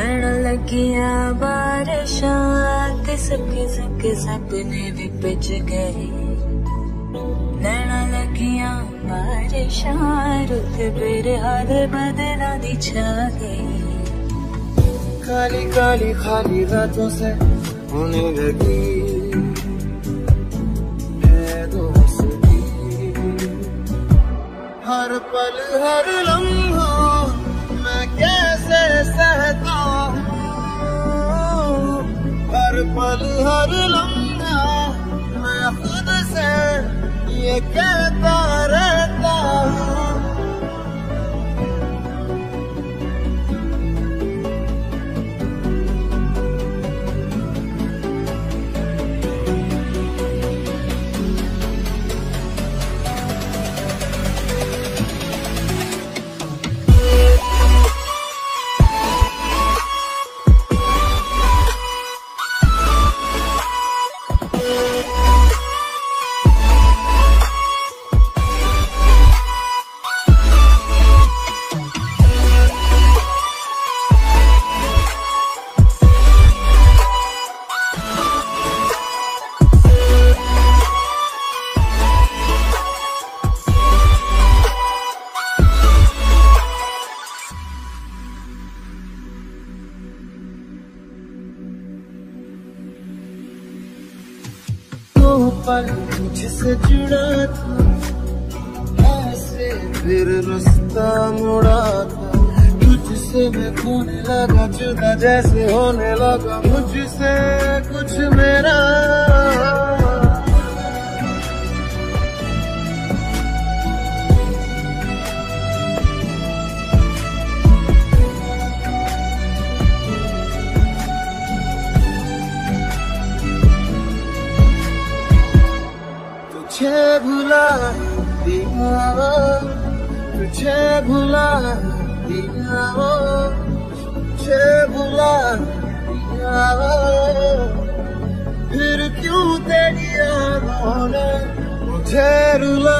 नैन लगिया बारिशां ते सके सपने भी पिच गए नैन लगिया बारिशां, रुत फिर हाल बदला दी छा गई काली काली, खाली रातों से होने लगी। है हर पल, हर लम्हा पल हर लम्हा मैं खुद से ये कहता पल मुझसे जुड़ा था, ऐसे फिर रास्ता मुड़ा था। तुझसे मैं खोने लगा, जुदा जैसे होने लगा, मुझसे कुछ मेरा। तुझे भुला दिया वो, तुझे भुला दिया वो, तुझे भुला दिया वो। फिर क्यों तेरी यादों ने मुझे रुला